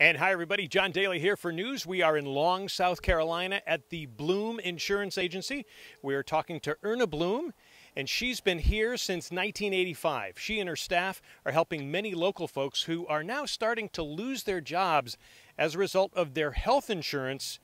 And hi, everybody. John Daly here for news. We are in Long, South Carolina at the Blome Insurance Agency. We are talking to Erna Blome, and she's been here since 1985. She and her staff are helping many local folks who are now starting to lose their jobs as a result of their health insurance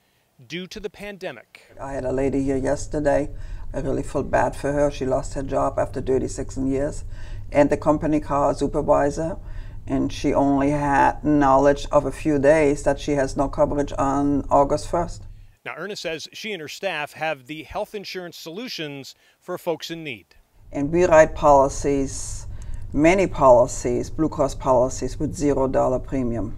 due to the pandemic. I had a lady here yesterday. I really felt bad for her. She lost her job after 36 years, and the company car supervisor and she only had knowledge of a few days that she has no coverage on August 1st. Now, Erna says she and her staff have the health insurance solutions for folks in need. And we write policies, many policies, Blue Cross policies with zero dollar premium.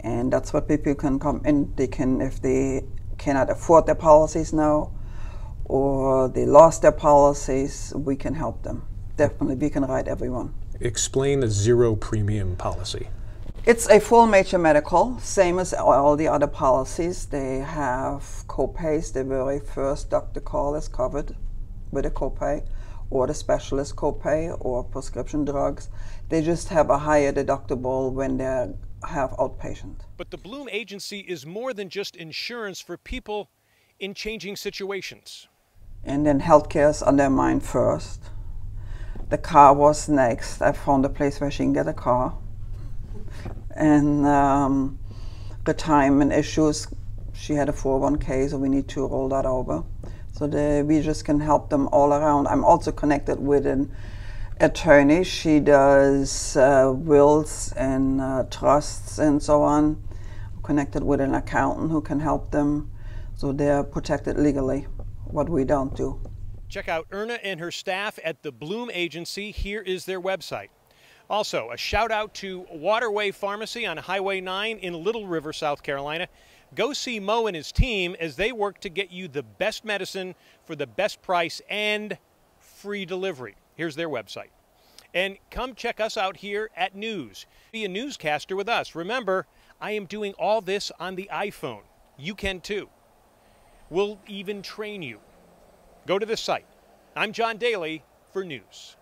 And that's what people can come in. They can, if they cannot afford their policies now or they lost their policies, we can help them. Definitely, we can write everyone. Explain the zero premium policy. It's a full major medical, same as all the other policies. They have copays. The very first doctor call is covered with a copay, or the specialist copay, or prescription drugs. They just have a higher deductible when they have outpatient. But the Blome Agency is more than just insurance for people in changing situations. And then healthcare is on their mind first the car was next. I found a place where she can get a car. And um, retirement issues, she had a 401k, so we need to roll that over. So the, we just can help them all around. I'm also connected with an attorney. She does uh, wills and uh, trusts and so on. I'm connected with an accountant who can help them. So they're protected legally, what we don't do. Check out Erna and her staff at the Blome Agency. Here is their website. Also, a shout out to Waterway Pharmacy on Highway 9 in Little River, South Carolina. Go see Mo and his team as they work to get you the best medicine for the best price and free delivery. Here's their website. And come check us out here at News. Be a newscaster with us. Remember, I am doing all this on the iPhone. You can too. We'll even train you Go to the site. I'm John Daly for news.